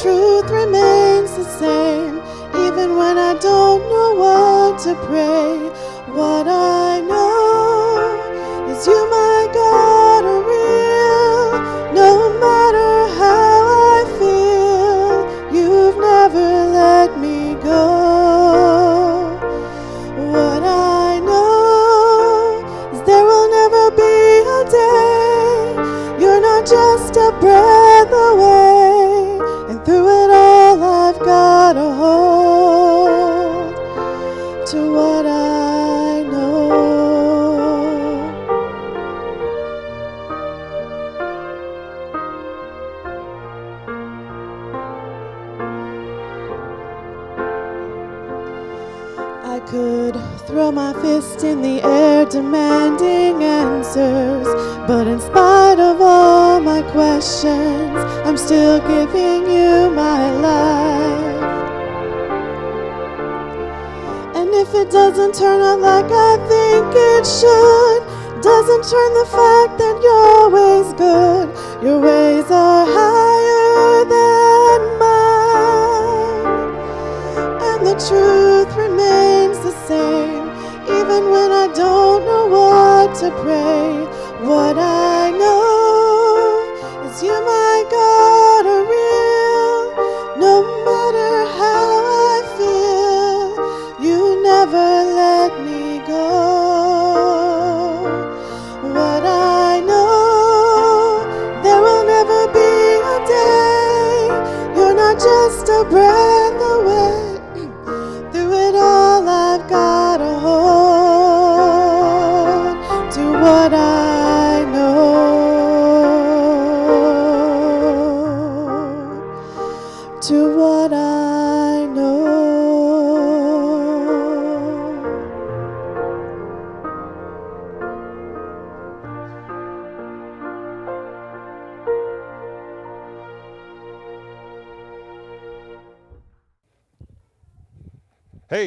truth remains the same, even when I don't know what to pray. The demanding answers, but in spite of all my questions, I'm still giving you my life. And if it doesn't turn out like I think it should, doesn't turn the fact that you're always good, your ways are higher than mine. And the truth remains don't know what to pray. What I know is you, my God,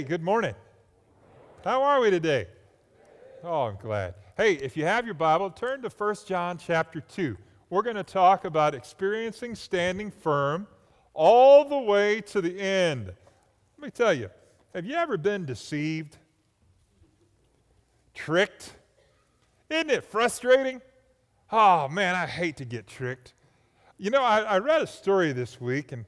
good morning. How are we today? Oh, I'm glad. Hey, if you have your Bible, turn to 1 John chapter 2. We're going to talk about experiencing standing firm all the way to the end. Let me tell you, have you ever been deceived? Tricked? Isn't it frustrating? Oh, man, I hate to get tricked. You know, I, I read a story this week, and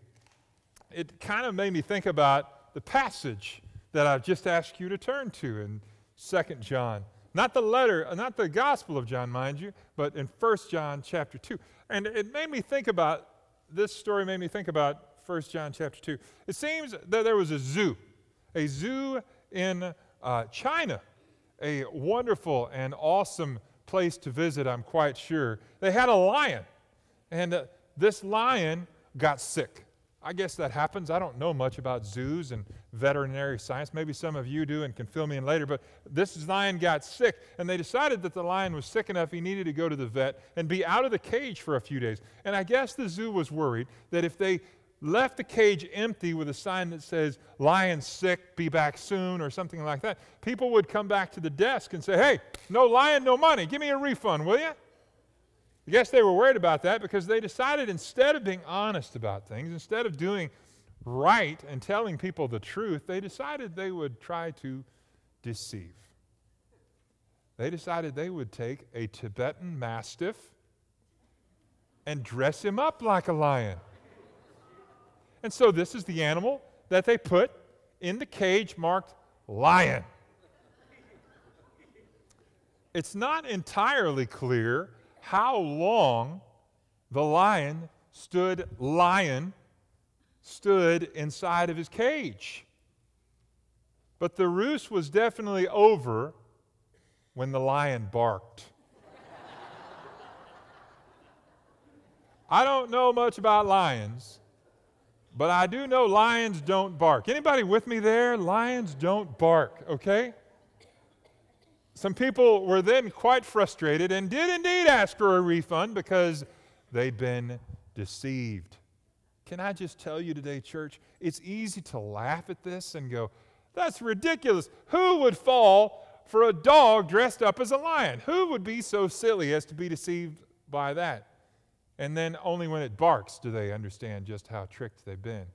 it kind of made me think about the passage that I've just asked you to turn to in 2 John. Not the letter, not the Gospel of John, mind you, but in 1 John chapter 2. And it made me think about, this story made me think about 1 John chapter 2. It seems that there was a zoo, a zoo in uh, China, a wonderful and awesome place to visit, I'm quite sure. They had a lion, and uh, this lion got sick. I guess that happens. I don't know much about zoos and veterinary science. Maybe some of you do and can fill me in later. But this lion got sick, and they decided that the lion was sick enough he needed to go to the vet and be out of the cage for a few days. And I guess the zoo was worried that if they left the cage empty with a sign that says, Lion sick, be back soon, or something like that, people would come back to the desk and say, Hey, no lion, no money. Give me a refund, will you? I guess they were worried about that because they decided instead of being honest about things, instead of doing right and telling people the truth, they decided they would try to deceive. They decided they would take a Tibetan mastiff and dress him up like a lion. And so this is the animal that they put in the cage marked lion. It's not entirely clear how long the lion stood lion stood inside of his cage. But the roost was definitely over when the lion barked. I don't know much about lions, But I do know lions don't bark. Anybody with me there? Lions don't bark, okay? Some people were then quite frustrated and did indeed ask for a refund because they'd been deceived. Can I just tell you today, church, it's easy to laugh at this and go, that's ridiculous. Who would fall for a dog dressed up as a lion? Who would be so silly as to be deceived by that? And then only when it barks do they understand just how tricked they've been.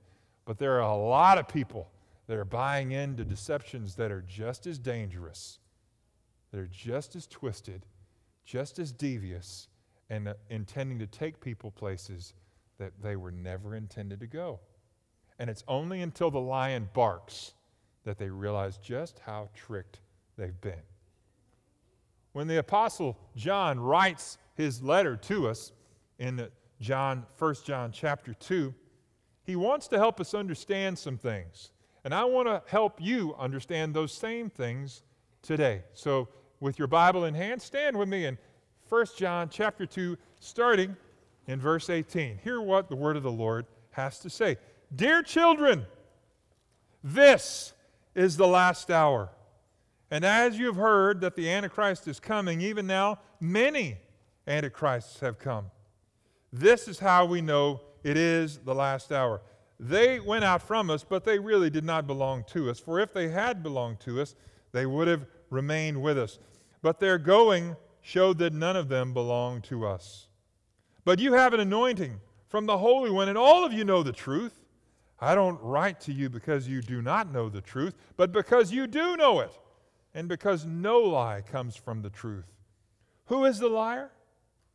But there are a lot of people that are buying into deceptions that are just as dangerous, that are just as twisted, just as devious, and uh, intending to take people places that they were never intended to go. And it's only until the lion barks that they realize just how tricked they've been. When the apostle John writes his letter to us, in John, 1 John chapter 2, he wants to help us understand some things. And I want to help you understand those same things today. So, with your Bible in hand, stand with me in 1 John chapter 2, starting in verse 18. Hear what the word of the Lord has to say. Dear children, this is the last hour. And as you have heard that the Antichrist is coming, even now many Antichrists have come. This is how we know it is the last hour. They went out from us, but they really did not belong to us. For if they had belonged to us, they would have remained with us. But their going showed that none of them belonged to us. But you have an anointing from the Holy One, and all of you know the truth. I don't write to you because you do not know the truth, but because you do know it, and because no lie comes from the truth. Who is the liar?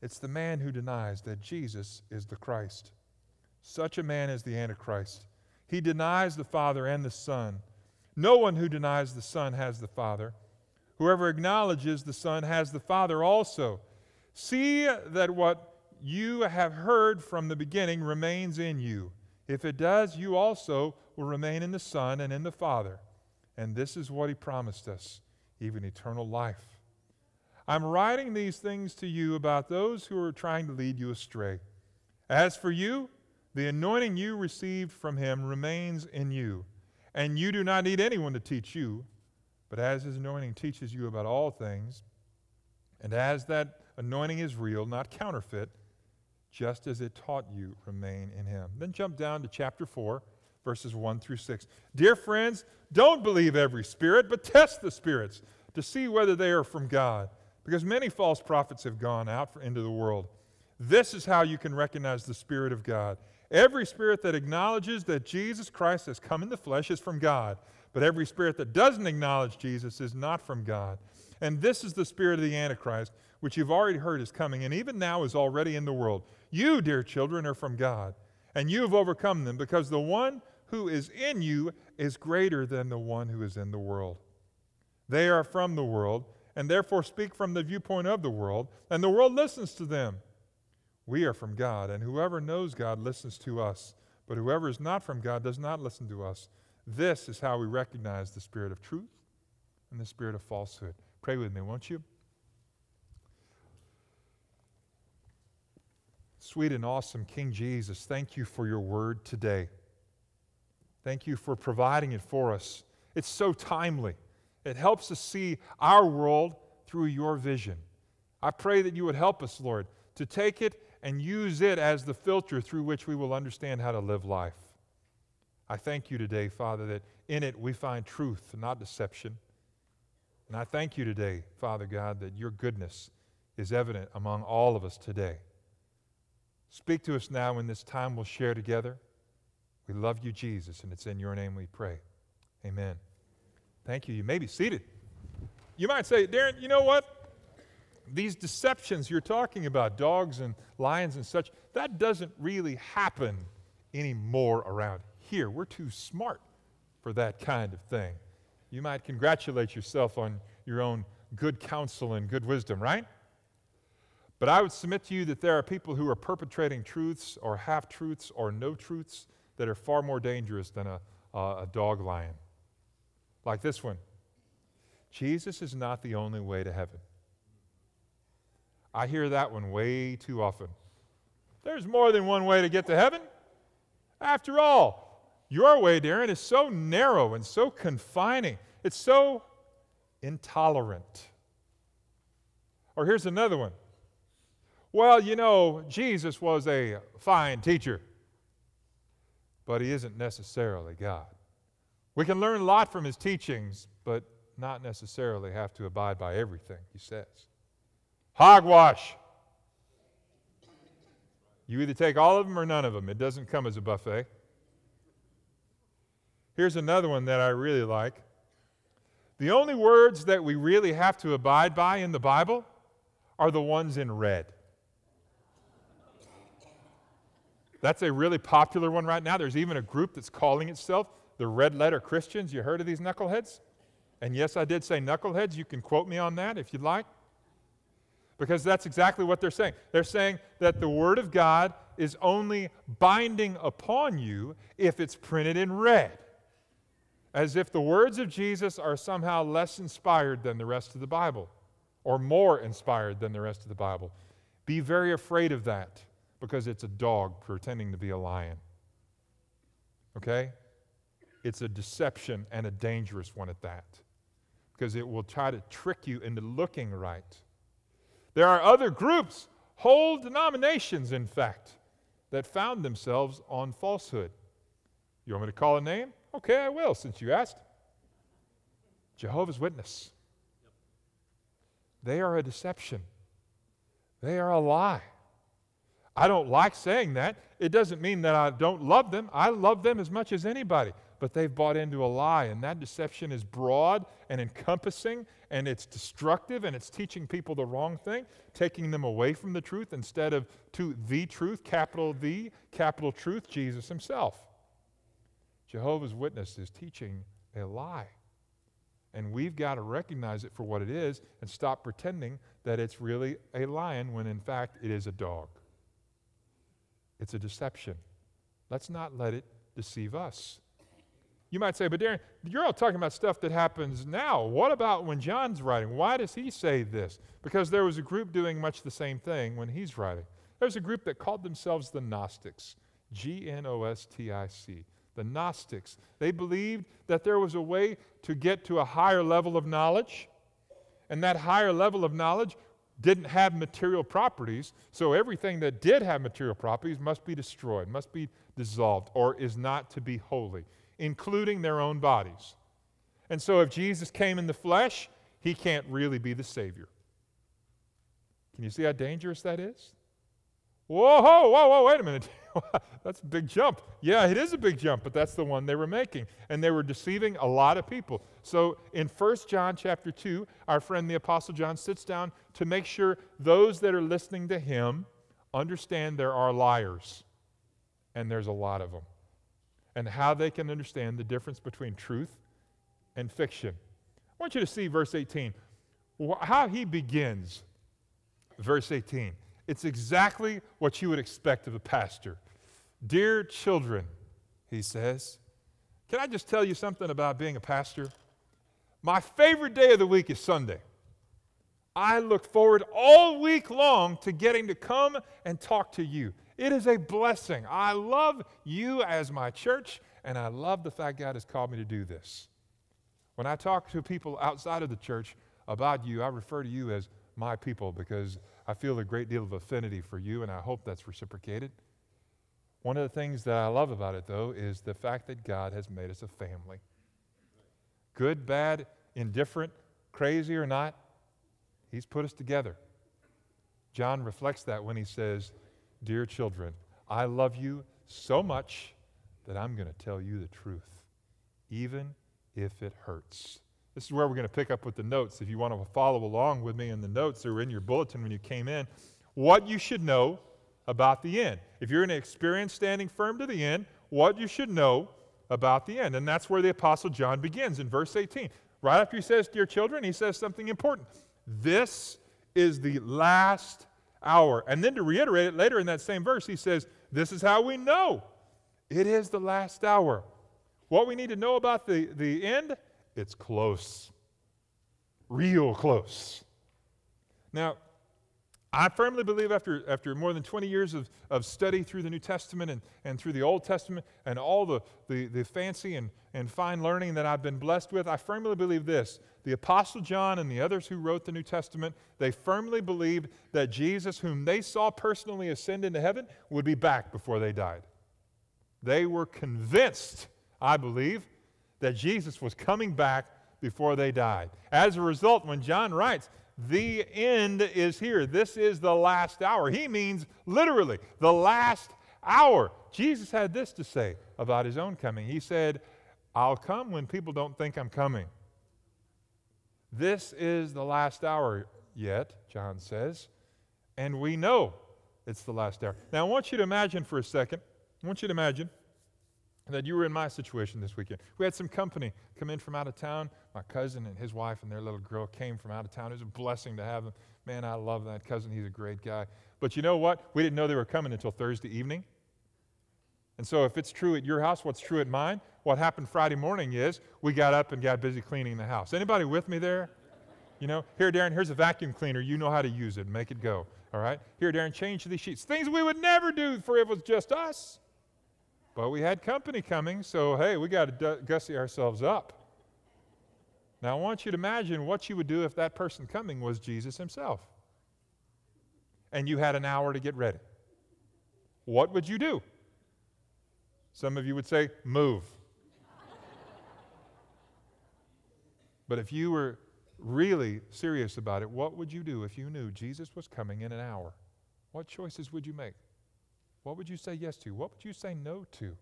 It's the man who denies that Jesus is the Christ. Such a man is the Antichrist. He denies the Father and the Son. No one who denies the Son has the Father. Whoever acknowledges the Son has the Father also. See that what you have heard from the beginning remains in you. If it does, you also will remain in the Son and in the Father. And this is what He promised us even eternal life. I'm writing these things to you about those who are trying to lead you astray. As for you, the anointing you received from him remains in you, and you do not need anyone to teach you, but as his anointing teaches you about all things, and as that anointing is real, not counterfeit, just as it taught you, remain in him. Then jump down to chapter 4, verses 1 through 6. Dear friends, don't believe every spirit, but test the spirits to see whether they are from God because many false prophets have gone out into the world. This is how you can recognize the Spirit of God. Every spirit that acknowledges that Jesus Christ has come in the flesh is from God, but every spirit that doesn't acknowledge Jesus is not from God. And this is the spirit of the Antichrist, which you've already heard is coming, and even now is already in the world. You, dear children, are from God, and you have overcome them, because the one who is in you is greater than the one who is in the world. They are from the world and therefore speak from the viewpoint of the world, and the world listens to them. We are from God, and whoever knows God listens to us, but whoever is not from God does not listen to us. This is how we recognize the spirit of truth and the spirit of falsehood. Pray with me, won't you? Sweet and awesome King Jesus, thank you for your word today. Thank you for providing it for us. It's so timely. It helps us see our world through your vision. I pray that you would help us, Lord, to take it and use it as the filter through which we will understand how to live life. I thank you today, Father, that in it we find truth, not deception. And I thank you today, Father God, that your goodness is evident among all of us today. Speak to us now in this time we'll share together. We love you, Jesus, and it's in your name we pray. Amen. Thank you. You may be seated. You might say, Darren, you know what? These deceptions you're talking about, dogs and lions and such, that doesn't really happen anymore around here. We're too smart for that kind of thing. You might congratulate yourself on your own good counsel and good wisdom, right? But I would submit to you that there are people who are perpetrating truths or half truths or no truths that are far more dangerous than a, a dog lion like this one Jesus is not the only way to heaven. I hear that one way too often. There's more than one way to get to heaven. After all, your way, Darren, is so narrow and so confining. It's so intolerant. Or here's another one. Well, you know, Jesus was a fine teacher, but he isn't necessarily God. We can learn a lot from his teachings, but not necessarily have to abide by everything he says. Hogwash. You either take all of them or none of them. It doesn't come as a buffet. Here's another one that I really like. The only words that we really have to abide by in the Bible are the ones in red. That's a really popular one right now. There's even a group that's calling itself the Red Letter Christians. You heard of these knuckleheads? And yes, I did say knuckleheads. You can quote me on that if you'd like. Because that's exactly what they're saying. They're saying that the Word of God is only binding upon you if it's printed in red. As if the words of Jesus are somehow less inspired than the rest of the Bible or more inspired than the rest of the Bible. Be very afraid of that because it's a dog pretending to be a lion. Okay? It's a deception and a dangerous one at that because it will try to trick you into looking right. There are other groups, whole denominations, in fact, that found themselves on falsehood. You want me to call a name? Okay, I will, since you asked. Jehovah's Witness. They are a deception, they are a lie. I don't like saying that. It doesn't mean that I don't love them. I love them as much as anybody. But they've bought into a lie, and that deception is broad and encompassing, and it's destructive, and it's teaching people the wrong thing, taking them away from the truth instead of to the truth, capital V, capital truth, Jesus Himself. Jehovah's Witness is teaching a lie. And we've got to recognize it for what it is and stop pretending that it's really a lion when in fact it is a dog. It's a deception. Let's not let it deceive us. You might say, but Darren, you're all talking about stuff that happens now. What about when John's writing? Why does he say this? Because there was a group doing much the same thing when he's writing. There's a group that called themselves the Gnostics G N O S T I C. The Gnostics. They believed that there was a way to get to a higher level of knowledge, and that higher level of knowledge didn't have material properties, so everything that did have material properties must be destroyed, must be dissolved, or is not to be holy, including their own bodies. And so if Jesus came in the flesh, he can't really be the Savior. Can you see how dangerous that is? Whoa, whoa, whoa, wait a minute. that's a big jump. Yeah, it is a big jump, but that's the one they were making. And they were deceiving a lot of people. So in 1 John chapter 2, our friend the Apostle John sits down to make sure those that are listening to him understand there are liars. And there's a lot of them. And how they can understand the difference between truth and fiction. I want you to see verse 18. How he begins. Verse 18. It's exactly what you would expect of a pastor. Dear children, he says, can I just tell you something about being a pastor? My favorite day of the week is Sunday. I look forward all week long to getting to come and talk to you. It is a blessing. I love you as my church, and I love the fact God has called me to do this. When I talk to people outside of the church about you, I refer to you as my people because I feel a great deal of affinity for you, and I hope that's reciprocated. One of the things that I love about it, though, is the fact that God has made us a family. Good, bad, indifferent, crazy or not, He's put us together. John reflects that when he says, Dear children, I love you so much that I'm going to tell you the truth, even if it hurts. This is where we're going to pick up with the notes. If you want to follow along with me in the notes that were in your bulletin when you came in, what you should know about the end. If you're going to experience standing firm to the end, what you should know about the end. And that's where the Apostle John begins in verse 18. Right after he says, Dear children, he says something important. This is the last hour. And then to reiterate it later in that same verse, he says, This is how we know it is the last hour. What we need to know about the, the end it's close, real close. Now, I firmly believe after, after more than 20 years of, of study through the New Testament and, and through the Old Testament and all the, the, the fancy and, and fine learning that I've been blessed with, I firmly believe this. The Apostle John and the others who wrote the New Testament, they firmly believed that Jesus, whom they saw personally ascend into heaven, would be back before they died. They were convinced, I believe, that Jesus was coming back before they died. As a result, when John writes, the end is here. This is the last hour. He means literally the last hour. Jesus had this to say about his own coming. He said, I'll come when people don't think I'm coming. This is the last hour yet, John says, and we know it's the last hour. Now, I want you to imagine for a second, I want you to imagine that you were in my situation this weekend. We had some company come in from out of town. My cousin and his wife and their little girl came from out of town. It was a blessing to have them. Man, I love that cousin. He's a great guy. But you know what? We didn't know they were coming until Thursday evening. And so, if it's true at your house, what's true at mine? What happened Friday morning is we got up and got busy cleaning the house. Anybody with me there? You know, here, Darren, here's a vacuum cleaner. You know how to use it. Make it go. All right? Here, Darren, change these sheets. Things we would never do for if it was just us. But we had company coming, so hey, we got to gussy ourselves up. Now, I want you to imagine what you would do if that person coming was Jesus himself. And you had an hour to get ready. What would you do? Some of you would say, move. but if you were really serious about it, what would you do if you knew Jesus was coming in an hour? What choices would you make? What would you say yes to? What would you say no to?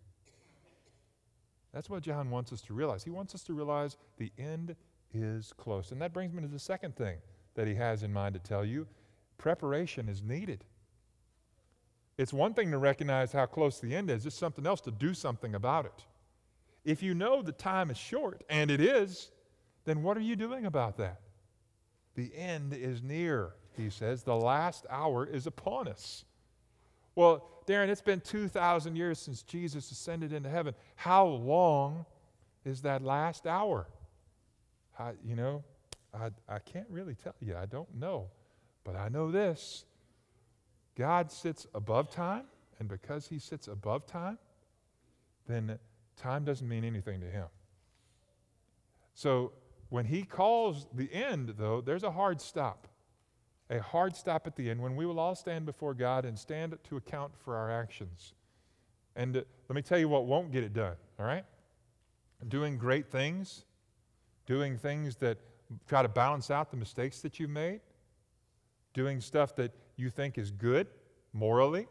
That's what John wants us to realize. He wants us to realize the end is close. And that brings me to the second thing that he has in mind to tell you preparation is needed. It's one thing to recognize how close the end is, it's something else to do something about it. If you know the time is short, and it is, then what are you doing about that? The end is near, he says. The last hour is upon us. Well, Darren, it's been 2,000 years since Jesus ascended into heaven. How long is that last hour? I, you know, I, I can't really tell you. I don't know. But I know this God sits above time, and because he sits above time, then time doesn't mean anything to him. So when he calls the end, though, there's a hard stop a hard stop at the end when we will all stand before God and stand to account for our actions. And uh, let me tell you what won't get it done, all right? Doing great things, doing things that try to balance out the mistakes that you've made, doing stuff that you think is good morally,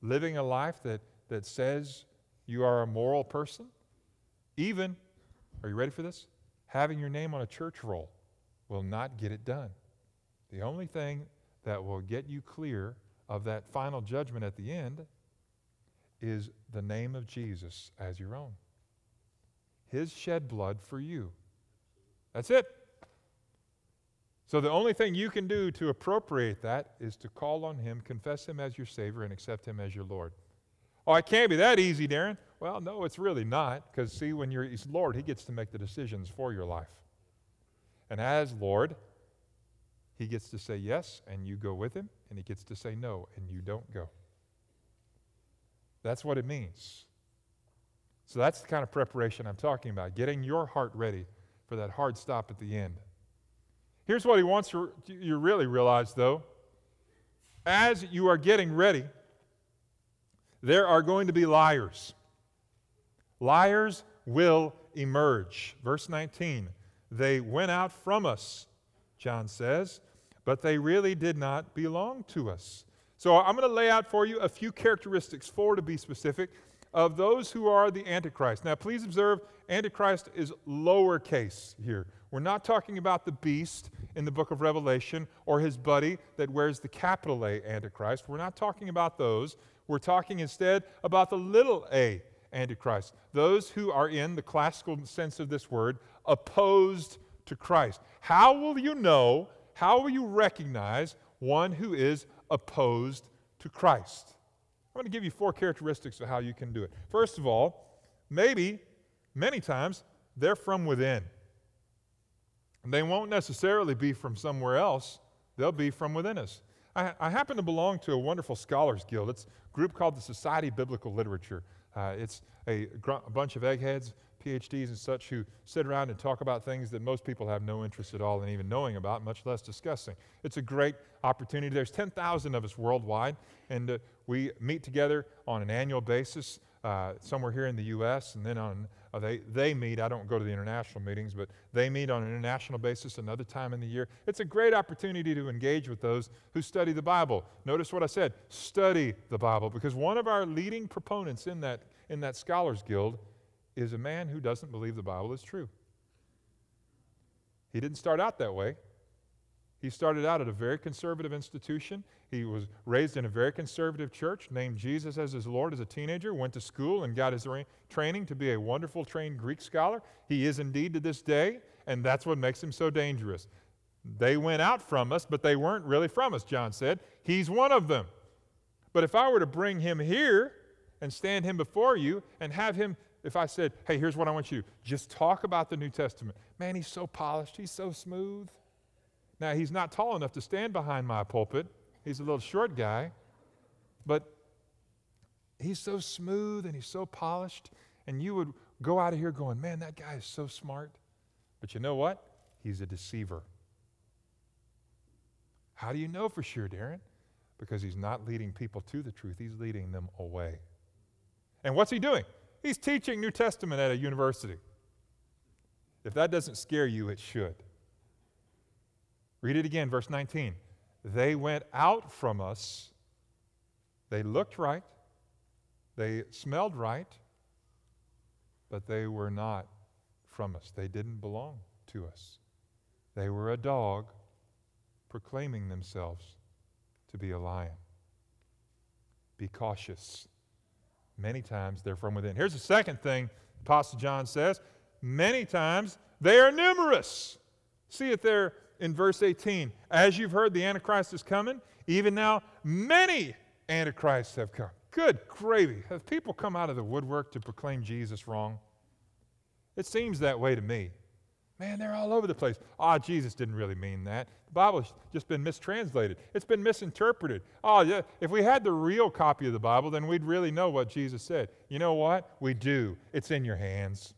living a life that, that says you are a moral person, even, are you ready for this? Having your name on a church roll will not get it done. The only thing that will get you clear of that final judgment at the end is the name of Jesus as your own. His shed blood for you. That's it. So the only thing you can do to appropriate that is to call on Him, confess Him as your Savior, and accept Him as your Lord. Oh, it can't be that easy, Darren. Well, no, it's really not, because see, when you're Lord, He gets to make the decisions for your life. And as Lord, he gets to say yes, and you go with him, and he gets to say no, and you don't go. That's what it means. So that's the kind of preparation I'm talking about, getting your heart ready for that hard stop at the end. Here's what he wants you to really realize, though. As you are getting ready, there are going to be liars. Liars will emerge. Verse 19, they went out from us, John says, but they really did not belong to us. So I'm going to lay out for you a few characteristics, four to be specific, of those who are the Antichrist. Now, please observe, Antichrist is lowercase here. We're not talking about the beast in the book of Revelation or his buddy that wears the capital A Antichrist. We're not talking about those. We're talking instead about the little a Antichrist, those who are in the classical sense of this word, opposed to Christ. How will you know how will you recognize one who is opposed to Christ? I'm going to give you four characteristics of how you can do it. First of all, maybe, many times, they're from within. They won't necessarily be from somewhere else, they'll be from within us. I, I happen to belong to a wonderful scholars guild. It's a group called the Society of Biblical Literature. Uh, it's a, gr- a bunch of eggheads, PhDs, and such who sit around and talk about things that most people have no interest at all in even knowing about, much less discussing. It's a great opportunity. There's 10,000 of us worldwide, and uh, we meet together on an annual basis uh, somewhere here in the U.S., and then on uh, they, they meet. I don't go to the international meetings, but they meet on an international basis another time in the year. It's a great opportunity to engage with those who study the Bible. Notice what I said study the Bible, because one of our leading proponents in that, in that Scholars Guild is a man who doesn't believe the Bible is true. He didn't start out that way. He started out at a very conservative institution. He was raised in a very conservative church, named Jesus as his Lord as a teenager, went to school and got his ra- training to be a wonderful trained Greek scholar. He is indeed to this day, and that's what makes him so dangerous. They went out from us, but they weren't really from us, John said. He's one of them. But if I were to bring him here and stand him before you and have him, if I said, hey, here's what I want you to just talk about the New Testament. Man, he's so polished, he's so smooth. Now, he's not tall enough to stand behind my pulpit. He's a little short guy. But he's so smooth and he's so polished. And you would go out of here going, man, that guy is so smart. But you know what? He's a deceiver. How do you know for sure, Darren? Because he's not leading people to the truth, he's leading them away. And what's he doing? He's teaching New Testament at a university. If that doesn't scare you, it should. Read it again, verse 19. They went out from us. They looked right. They smelled right. But they were not from us. They didn't belong to us. They were a dog proclaiming themselves to be a lion. Be cautious. Many times they're from within. Here's the second thing Apostle John says many times they are numerous. See it there in verse 18. As you've heard, the Antichrist is coming. Even now, many Antichrists have come. Good gravy. Have people come out of the woodwork to proclaim Jesus wrong? It seems that way to me. Man, they're all over the place. Ah, oh, Jesus didn't really mean that. The Bible's just been mistranslated. It's been misinterpreted. Oh, yeah. If we had the real copy of the Bible, then we'd really know what Jesus said. You know what? We do. It's in your hands.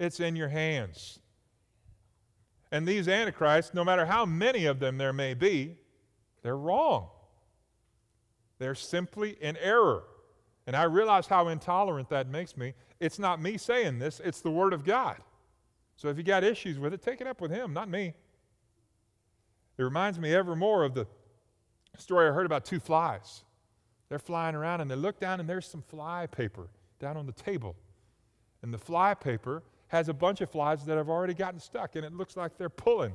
It's in your hands. And these antichrists, no matter how many of them there may be, they're wrong. They're simply in error. And I realize how intolerant that makes me. It's not me saying this, it's the Word of God. So if you got issues with it, take it up with Him, not me. It reminds me ever more of the story I heard about two flies. They're flying around and they look down and there's some fly paper down on the table. And the fly paper has a bunch of flies that have already gotten stuck, and it looks like they're pulling.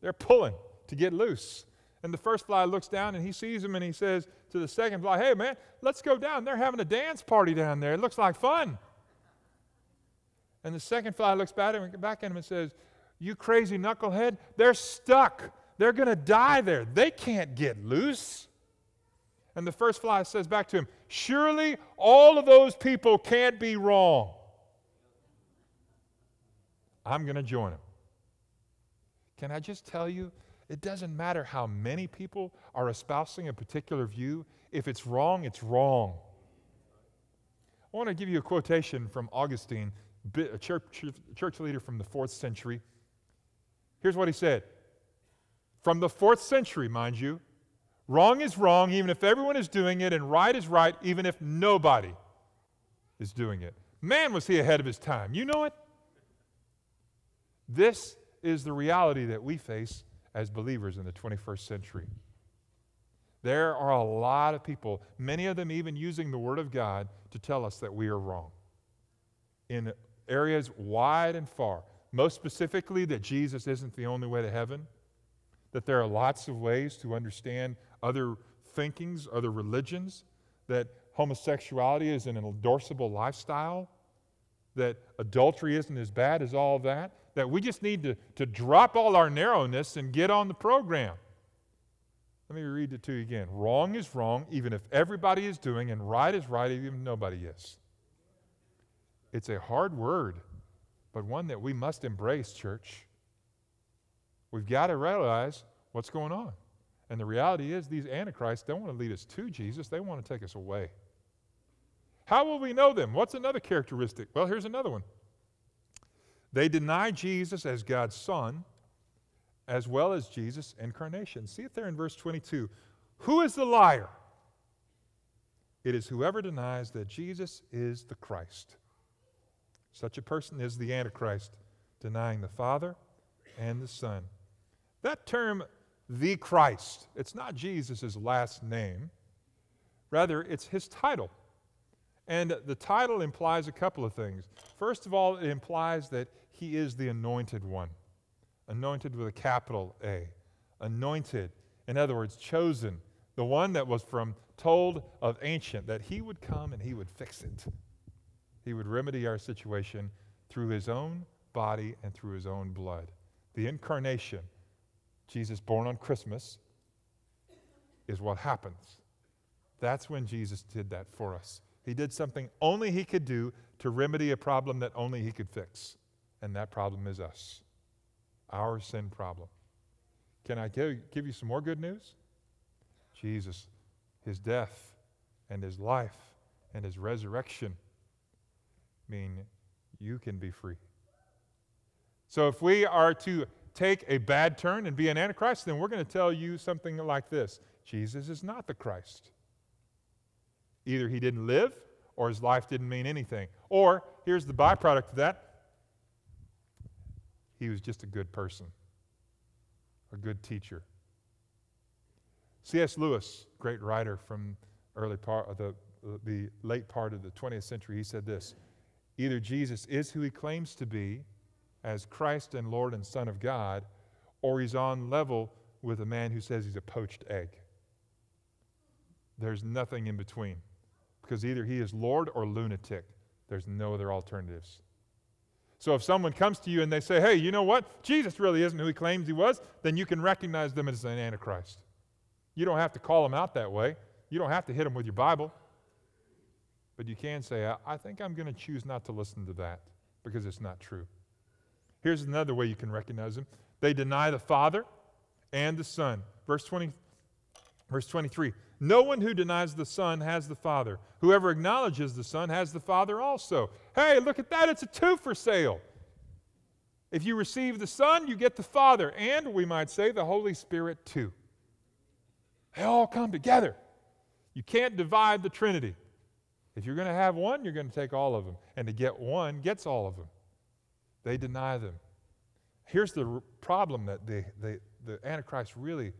They're pulling to get loose. And the first fly looks down and he sees them and he says to the second fly, Hey, man, let's go down. They're having a dance party down there. It looks like fun. And the second fly looks back at him, and says, You crazy knucklehead, they're stuck. They're going to die there. They can't get loose. And the first fly says back to him, Surely all of those people can't be wrong. I'm going to join them. Can I just tell you, it doesn't matter how many people are espousing a particular view. If it's wrong, it's wrong. I want to give you a quotation from Augustine, a church, church leader from the fourth century. Here's what he said From the fourth century, mind you, wrong is wrong even if everyone is doing it, and right is right even if nobody is doing it. Man, was he ahead of his time. You know it? This is the reality that we face as believers in the 21st century. There are a lot of people, many of them even using the Word of God to tell us that we are wrong in areas wide and far. Most specifically, that Jesus isn't the only way to heaven, that there are lots of ways to understand other thinkings, other religions, that homosexuality is an endorsable lifestyle, that adultery isn't as bad as all that, that we just need to, to drop all our narrowness and get on the program. Let me read it to you again. Wrong is wrong, even if everybody is doing, and right is right, even if nobody is. It's a hard word, but one that we must embrace, church. We've got to realize what's going on. And the reality is, these antichrists don't want to lead us to Jesus, they want to take us away. How will we know them? What's another characteristic? Well, here's another one. They deny Jesus as God's Son, as well as Jesus' incarnation. See it there in verse 22. Who is the liar? It is whoever denies that Jesus is the Christ. Such a person is the Antichrist, denying the Father and the Son. That term, the Christ, it's not Jesus' last name. Rather, it's his title. And the title implies a couple of things. First of all, it implies that he is the anointed one, anointed with a capital A. Anointed, in other words, chosen, the one that was from told of ancient that he would come and he would fix it. He would remedy our situation through his own body and through his own blood. The incarnation, Jesus born on Christmas, is what happens. That's when Jesus did that for us. He did something only he could do to remedy a problem that only he could fix. And that problem is us, our sin problem. Can I give, give you some more good news? Jesus, his death and his life and his resurrection mean you can be free. So if we are to take a bad turn and be an antichrist, then we're going to tell you something like this Jesus is not the Christ. Either he didn't live or his life didn't mean anything. Or, here's the byproduct of that he was just a good person, a good teacher. C.S. Lewis, great writer from early part of uh, the, uh, the late part of the 20th century, he said this Either Jesus is who he claims to be as Christ and Lord and Son of God, or he's on level with a man who says he's a poached egg. There's nothing in between because either he is Lord or lunatic. There's no other alternatives. So if someone comes to you and they say, hey, you know what? Jesus really isn't who he claims he was, then you can recognize them as an Antichrist. You don't have to call them out that way. You don't have to hit them with your Bible. But you can say, I, I think I'm going to choose not to listen to that because it's not true. Here's another way you can recognize them they deny the Father and the Son. Verse 20, verse 23. No one who denies the Son has the Father. Whoever acknowledges the Son has the Father also. Hey, look at that. It's a two for sale. If you receive the Son, you get the Father, and we might say the Holy Spirit too. They all come together. You can't divide the Trinity. If you're going to have one, you're going to take all of them. And to get one gets all of them. They deny them. Here's the r- problem that they, the Antichrist really,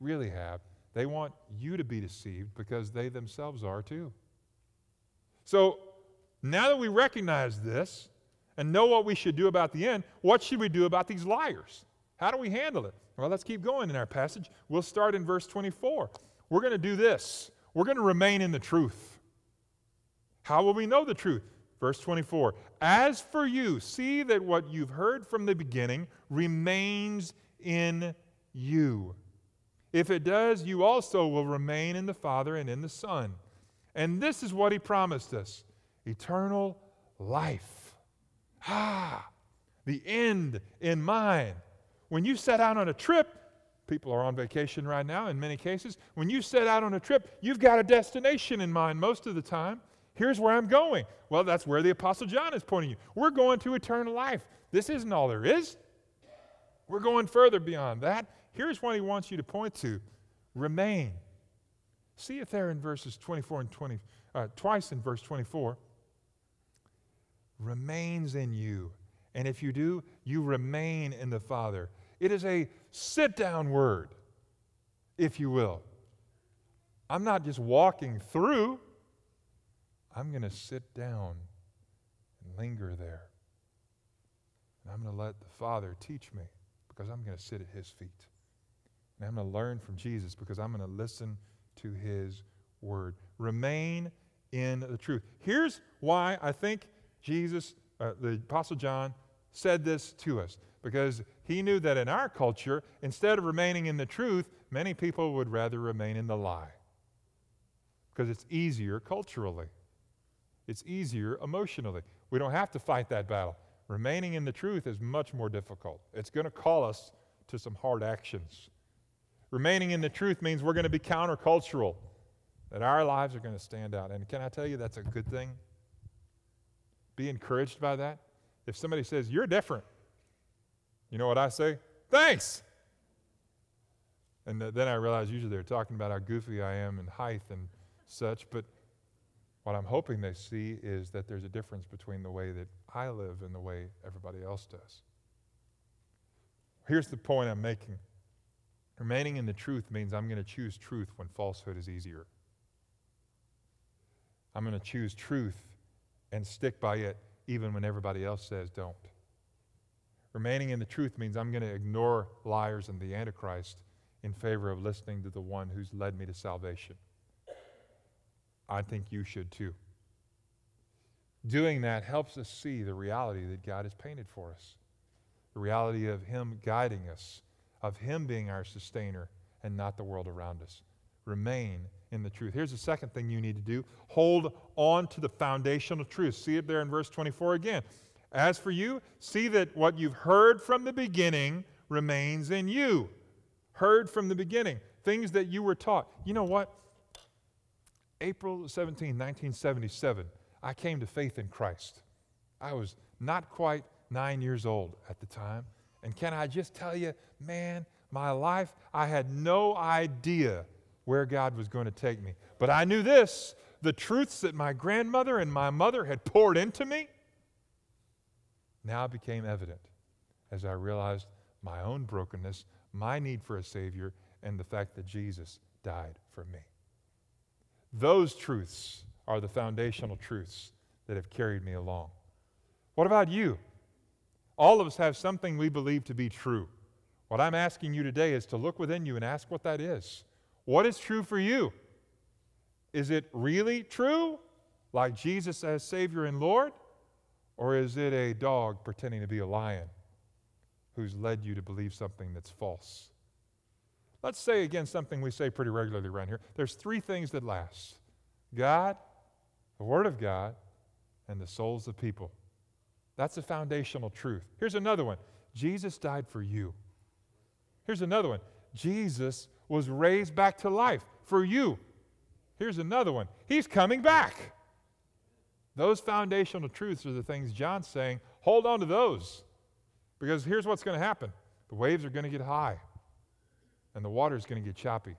really have they want you to be deceived because they themselves are too. So now that we recognize this and know what we should do about the end, what should we do about these liars? How do we handle it? Well, let's keep going in our passage. We'll start in verse 24. We're going to do this. We're going to remain in the truth. How will we know the truth? Verse 24 As for you, see that what you've heard from the beginning remains in you. If it does, you also will remain in the Father and in the Son. And this is what he promised us eternal life. Ah, the end in mind. When you set out on a trip, people are on vacation right now in many cases. When you set out on a trip, you've got a destination in mind most of the time. Here's where I'm going. Well, that's where the Apostle John is pointing you. We're going to eternal life. This isn't all there is. We're going further beyond that. Here's what he wants you to point to remain. See it there in verses 24 and 20, uh, twice in verse 24. Remains in you. And if you do, you remain in the Father. It is a sit down word, if you will. I'm not just walking through, I'm going to sit down and linger there. And I'm going to let the Father teach me because I'm going to sit at His feet. And I'm going to learn from Jesus because I'm going to listen to his word. Remain in the truth. Here's why I think Jesus, uh, the Apostle John, said this to us because he knew that in our culture, instead of remaining in the truth, many people would rather remain in the lie because it's easier culturally, it's easier emotionally. We don't have to fight that battle. Remaining in the truth is much more difficult. It's going to call us to some hard actions. Remaining in the truth means we're going to be countercultural, that our lives are going to stand out. And can I tell you that's a good thing? Be encouraged by that. If somebody says, You're different, you know what I say? Thanks. And then I realize usually they're talking about how goofy I am and height and such, but what I'm hoping they see is that there's a difference between the way that I live and the way everybody else does. Here's the point I'm making remaining in the truth means I'm going to choose truth when falsehood is easier. I'm going to choose truth and stick by it even when everybody else says don't. Remaining in the truth means I'm going to ignore liars and the Antichrist in favor of listening to the one who's led me to salvation. I think you should too. Doing that helps us see the reality that God has painted for us the reality of Him guiding us, of Him being our sustainer and not the world around us. Remain in the truth. Here's the second thing you need to do hold on to the foundational truth. See it there in verse 24 again. As for you, see that what you've heard from the beginning remains in you. Heard from the beginning. Things that you were taught. You know what? April 17, 1977, I came to faith in Christ. I was not quite nine years old at the time. And can I just tell you, man, my life, I had no idea where God was going to take me. But I knew this the truths that my grandmother and my mother had poured into me now became evident as I realized my own brokenness, my need for a Savior, and the fact that Jesus died for me. Those truths are the foundational truths that have carried me along. What about you? All of us have something we believe to be true. What I'm asking you today is to look within you and ask what that is. What is true for you? Is it really true, like Jesus as Savior and Lord? Or is it a dog pretending to be a lion who's led you to believe something that's false? Let's say again something we say pretty regularly around here. There's three things that last God, the Word of God, and the souls of people. That's a foundational truth. Here's another one Jesus died for you. Here's another one Jesus was raised back to life for you. Here's another one He's coming back. Those foundational truths are the things John's saying. Hold on to those. Because here's what's going to happen the waves are going to get high and the water is going to get choppy.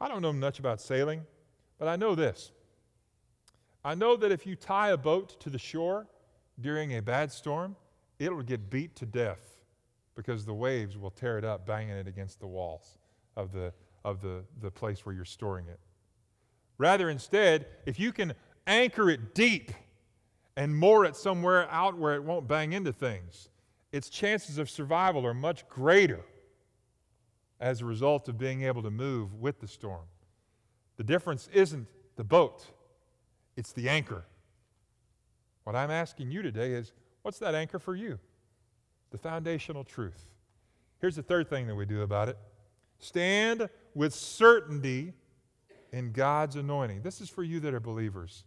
I don't know much about sailing, but I know this. I know that if you tie a boat to the shore during a bad storm, it'll get beat to death because the waves will tear it up, banging it against the walls of the, of the, the place where you're storing it. Rather, instead, if you can anchor it deep and moor it somewhere out where it won't bang into things, its chances of survival are much greater as a result of being able to move with the storm. The difference isn't the boat, it's the anchor. What I'm asking you today is what's that anchor for you? The foundational truth. Here's the third thing that we do about it stand with certainty in God's anointing. This is for you that are believers.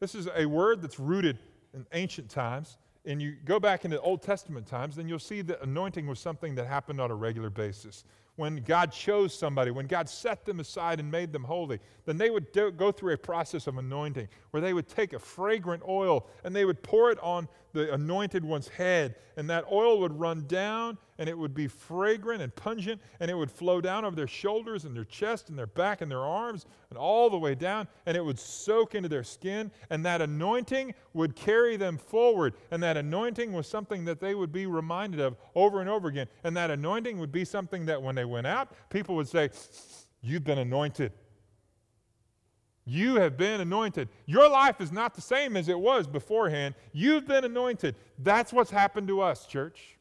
This is a word that's rooted in ancient times and you go back into Old Testament times, then you'll see that anointing was something that happened on a regular basis. When God chose somebody, when God set them aside and made them holy, then they would do, go through a process of anointing where they would take a fragrant oil and they would pour it on the anointed one's head, and that oil would run down and it would be fragrant and pungent, and it would flow down over their shoulders and their chest and their back and their arms and all the way down, and it would soak into their skin, and that anointing would carry them forward. And that anointing was something that they would be reminded of over and over again. And that anointing would be something that when they went out, people would say, You've been anointed. You have been anointed. Your life is not the same as it was beforehand. You've been anointed. That's what's happened to us, church.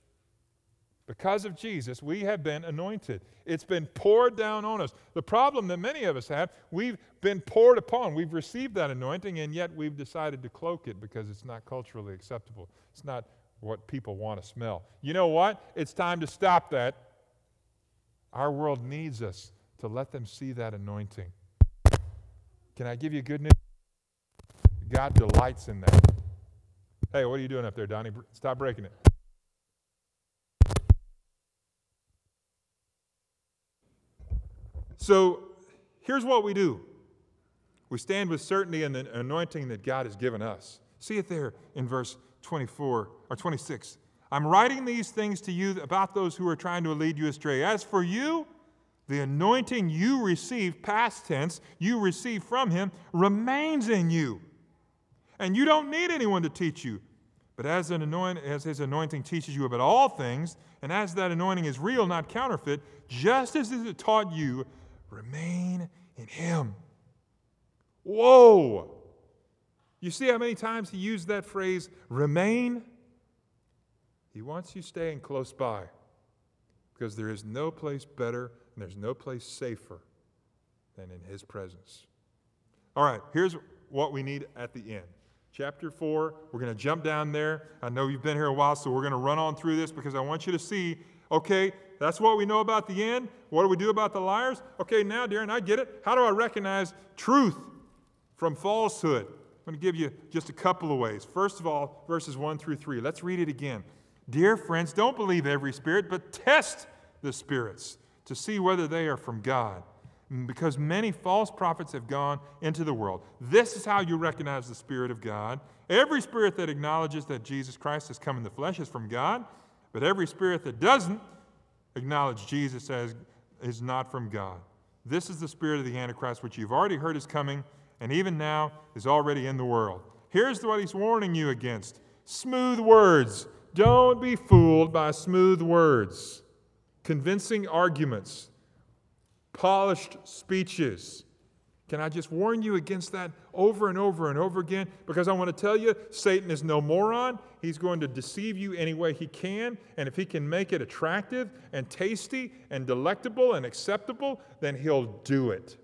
Because of Jesus, we have been anointed. It's been poured down on us. The problem that many of us have, we've been poured upon. We've received that anointing, and yet we've decided to cloak it because it's not culturally acceptable. It's not what people want to smell. You know what? It's time to stop that. Our world needs us to let them see that anointing. Can I give you good news? God delights in that. Hey, what are you doing up there, Donnie? Stop breaking it. So here's what we do we stand with certainty in the anointing that God has given us. See it there in verse 24 or 26. I'm writing these things to you about those who are trying to lead you astray. As for you, the anointing you receive, past tense, you receive from him, remains in you. And you don't need anyone to teach you. But as, an anoint, as his anointing teaches you about all things, and as that anointing is real, not counterfeit, just as it taught you, remain in him. Whoa! You see how many times he used that phrase, remain? He wants you staying close by because there is no place better and there's no place safer than in his presence. All right, here's what we need at the end. Chapter 4, we're going to jump down there. I know you've been here a while, so we're going to run on through this because I want you to see okay, that's what we know about the end. What do we do about the liars? Okay, now, Darren, I get it. How do I recognize truth from falsehood? I'm going to give you just a couple of ways. First of all, verses 1 through 3. Let's read it again. Dear friends, don't believe every spirit, but test the spirits to see whether they are from God. Mm, because many false prophets have gone into the world. This is how you recognize the Spirit of God. Every spirit that acknowledges that Jesus Christ has come in the flesh is from God, but every spirit that doesn't acknowledge Jesus as is not from God. This is the spirit of the Antichrist, which you've already heard is coming, and even now is already in the world. Here's what he's warning you against smooth words. Don't be fooled by smooth words convincing arguments, polished speeches. Can I just warn you against that over and over and over again? Because I want to tell you, Satan is no moron. He's going to deceive you any way he can. And if he can make it attractive and tasty and delectable and acceptable, then he'll do it.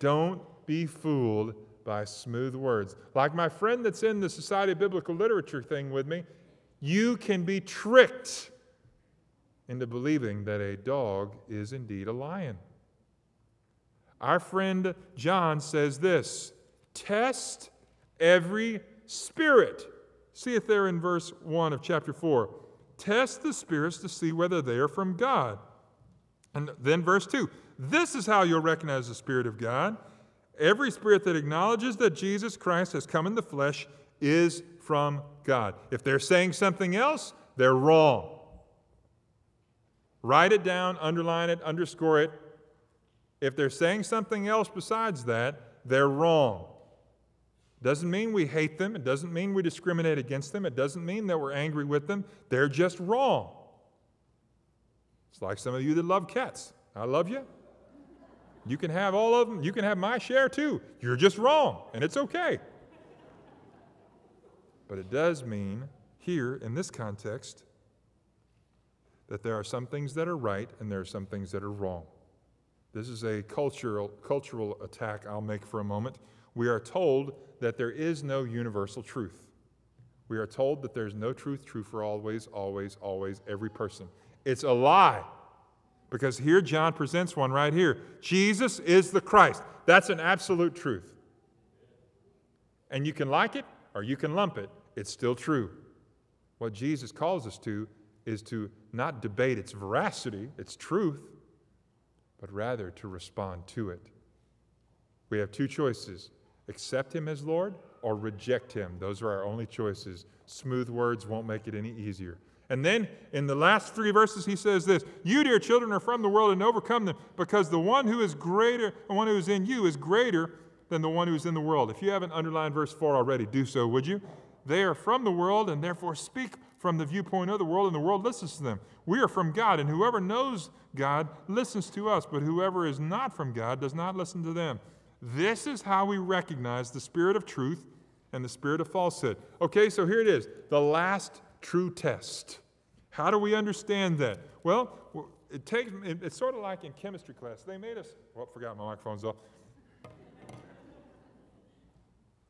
Don't be fooled by smooth words. Like my friend that's in the Society of Biblical Literature thing with me, you can be tricked into believing that a dog is indeed a lion. Our friend John says this test every spirit. See it there in verse 1 of chapter 4. Test the spirits to see whether they are from God. And then verse 2 This is how you'll recognize the Spirit of God. Every spirit that acknowledges that Jesus Christ has come in the flesh is from God. If they're saying something else, they're wrong. Write it down, underline it, underscore it. If they're saying something else besides that, they're wrong. Doesn't mean we hate them. It doesn't mean we discriminate against them. It doesn't mean that we're angry with them. They're just wrong. It's like some of you that love cats. I love you. You can have all of them. You can have my share too. You're just wrong, and it's okay. But it does mean, here in this context, that there are some things that are right and there are some things that are wrong. This is a cultural, cultural attack I'll make for a moment. We are told that there is no universal truth. We are told that there's no truth true for always, always, always, every person. It's a lie. Because here John presents one right here Jesus is the Christ. That's an absolute truth. And you can like it or you can lump it, it's still true. What Jesus calls us to is to not debate its veracity, its truth, but rather to respond to it. We have two choices accept Him as Lord or reject Him. Those are our only choices. Smooth words won't make it any easier. And then in the last three verses, he says this You, dear children, are from the world and overcome them, because the one who is greater, the one who is in you, is greater than the one who is in the world. If you haven't underlined verse 4 already, do so, would you? They are from the world and therefore speak from the viewpoint of the world, and the world listens to them. We are from God, and whoever knows God listens to us, but whoever is not from God does not listen to them. This is how we recognize the spirit of truth and the spirit of falsehood. Okay, so here it is the last true test. How do we understand that? Well, it takes, it's sort of like in chemistry class. They made us, oh, well, forgot my microphone's off.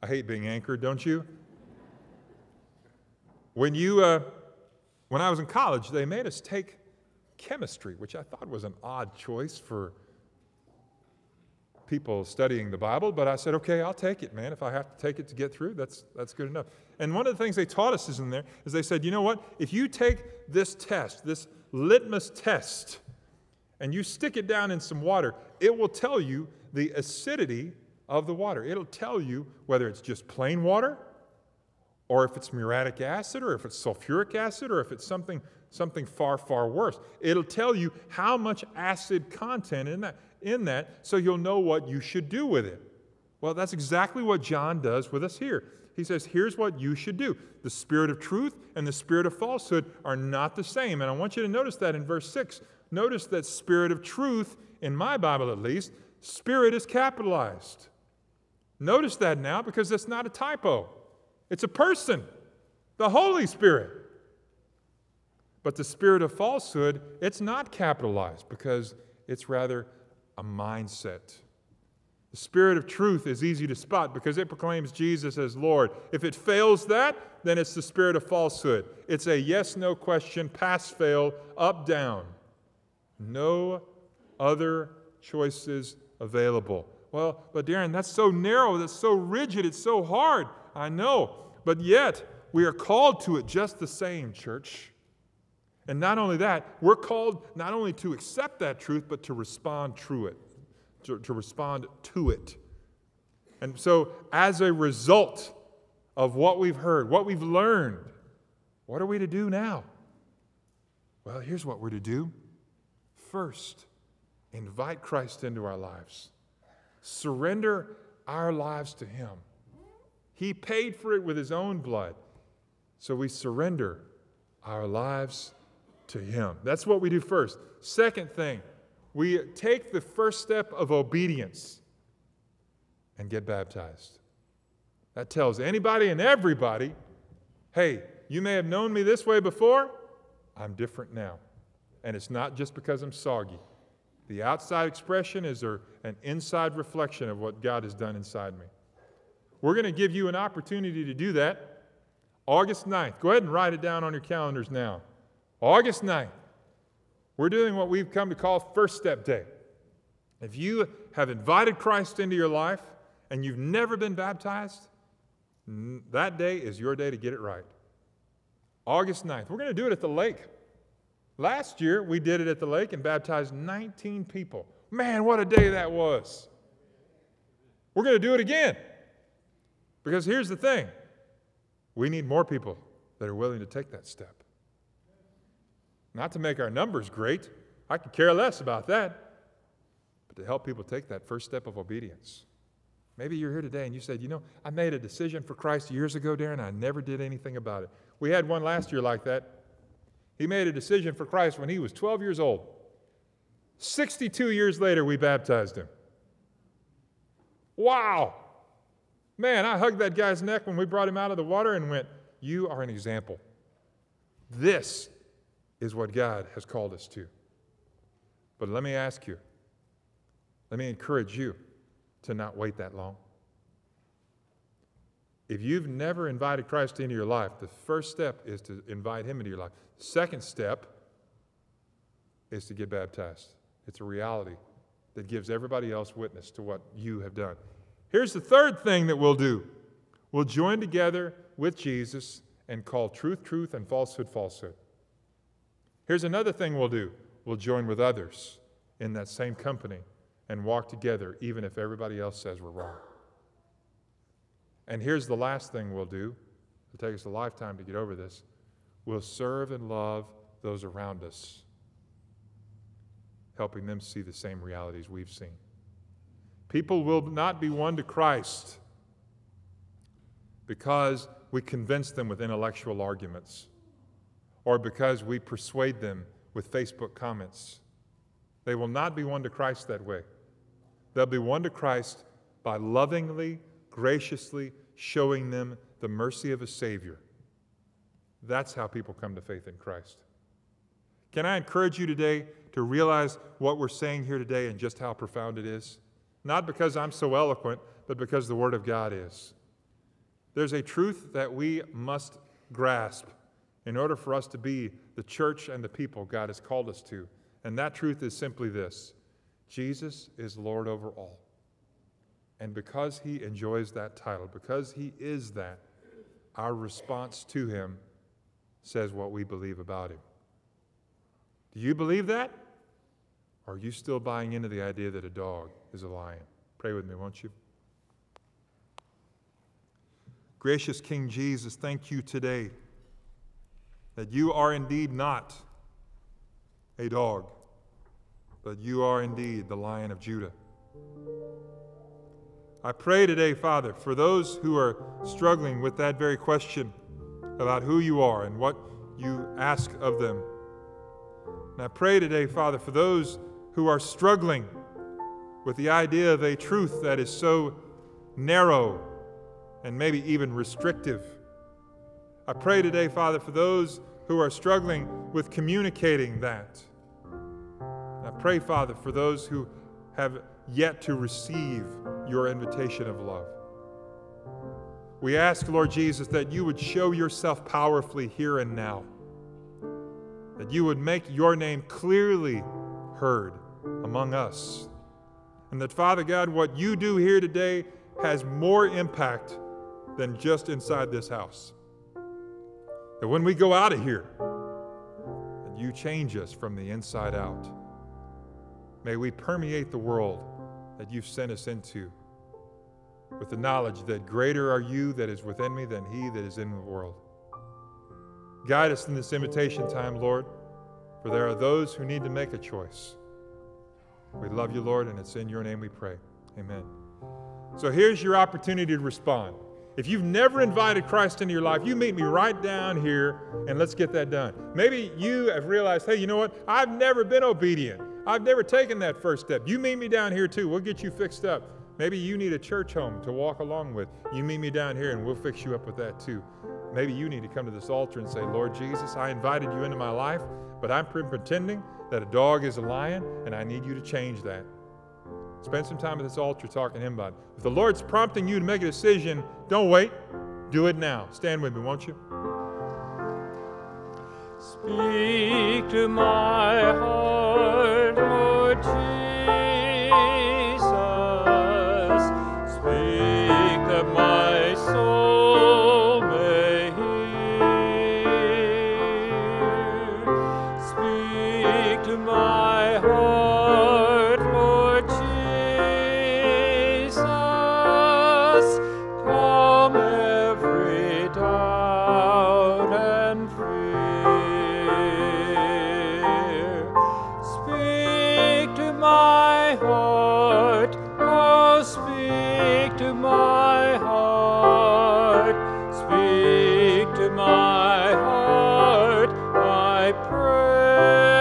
I hate being anchored, don't you? When, you, uh, when I was in college, they made us take chemistry, which I thought was an odd choice for people studying the Bible, but I said, okay, I'll take it, man. If I have to take it to get through, that's, that's good enough. And one of the things they taught us is in there is they said, you know what? If you take this test, this litmus test, and you stick it down in some water, it will tell you the acidity of the water. It'll tell you whether it's just plain water or if it's muriatic acid or if it's sulfuric acid or if it's something something far far worse. It'll tell you how much acid content in that in that so you'll know what you should do with it. Well, that's exactly what John does with us here. He says, Here's what you should do. The spirit of truth and the spirit of falsehood are not the same. And I want you to notice that in verse 6. Notice that spirit of truth, in my Bible at least, spirit is capitalized. Notice that now because that's not a typo, it's a person, the Holy Spirit. But the spirit of falsehood, it's not capitalized because it's rather a mindset. The spirit of truth is easy to spot because it proclaims Jesus as Lord. If it fails that, then it's the spirit of falsehood. It's a yes no question, pass fail, up down. No other choices available. Well, but Darren, that's so narrow, that's so rigid, it's so hard. I know. But yet, we are called to it just the same, church. And not only that, we're called not only to accept that truth, but to respond to it to, to respond to it. And so, as a result of what we've heard, what we've learned, what are we to do now? Well, here's what we're to do. First, invite Christ into our lives, surrender our lives to Him. He paid for it with His own blood. So we surrender our lives to Him. That's what we do first. Second thing, we take the first step of obedience and get baptized. That tells anybody and everybody hey, you may have known me this way before, I'm different now. And it's not just because I'm soggy. The outside expression is an inside reflection of what God has done inside me. We're going to give you an opportunity to do that August 9th. Go ahead and write it down on your calendars now. August 9th. We're doing what we've come to call First Step Day. If you have invited Christ into your life and you've never been baptized, that day is your day to get it right. August 9th. We're going to do it at the lake. Last year, we did it at the lake and baptized 19 people. Man, what a day that was. We're going to do it again. Because here's the thing we need more people that are willing to take that step. Not to make our numbers great, I could care less about that, but to help people take that first step of obedience. Maybe you're here today and you said, You know, I made a decision for Christ years ago, Darren, I never did anything about it. We had one last year like that. He made a decision for Christ when he was 12 years old. 62 years later, we baptized him. Wow! Man, I hugged that guy's neck when we brought him out of the water and went, You are an example. This is what God has called us to. But let me ask you, let me encourage you to not wait that long. If you've never invited Christ into your life, the first step is to invite Him into your life. Second step is to get baptized. It's a reality that gives everybody else witness to what you have done. Here's the third thing that we'll do we'll join together with Jesus and call truth, truth, and falsehood, falsehood. Here's another thing we'll do we'll join with others in that same company and walk together, even if everybody else says we're wrong. And here's the last thing we'll do it'll take us a lifetime to get over this we'll serve and love those around us, helping them see the same realities we've seen. People will not be won to Christ because we convince them with intellectual arguments or because we persuade them with Facebook comments. They will not be won to Christ that way. They'll be won to Christ by lovingly, graciously showing them the mercy of a Savior. That's how people come to faith in Christ. Can I encourage you today to realize what we're saying here today and just how profound it is? Not because I'm so eloquent, but because the Word of God is. There's a truth that we must grasp in order for us to be the church and the people God has called us to. And that truth is simply this Jesus is Lord over all. And because he enjoys that title, because he is that, our response to him says what we believe about him. Do you believe that? Are you still buying into the idea that a dog is a lion? Pray with me, won't you? Gracious King Jesus, thank you today that you are indeed not a dog, but you are indeed the Lion of Judah. I pray today, Father, for those who are struggling with that very question about who you are and what you ask of them. And I pray today, Father, for those who are struggling with the idea of a truth that is so narrow and maybe even restrictive. I pray today, Father, for those who are struggling with communicating that. I pray, Father, for those who have yet to receive your invitation of love. We ask, Lord Jesus, that you would show yourself powerfully here and now, that you would make your name clearly heard among us, and that, Father God, what you do here today has more impact than just inside this house. That when we go out of here, that you change us from the inside out. May we permeate the world that you've sent us into with the knowledge that greater are you that is within me than he that is in the world. Guide us in this invitation time, Lord, for there are those who need to make a choice. We love you, Lord, and it's in your name we pray. Amen. So here's your opportunity to respond. If you've never invited Christ into your life, you meet me right down here and let's get that done. Maybe you have realized, hey, you know what? I've never been obedient. I've never taken that first step. You meet me down here too. We'll get you fixed up. Maybe you need a church home to walk along with. You meet me down here and we'll fix you up with that too. Maybe you need to come to this altar and say, Lord Jesus, I invited you into my life, but I'm pretending that a dog is a lion and I need you to change that. Spend some time at this altar talking to Him about it. If the Lord's prompting you to make a decision, don't wait. Do it now. Stand with me, won't you? Speak to my heart, Lord Jesus. Bye.